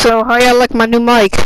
So, how y'all like my new mic?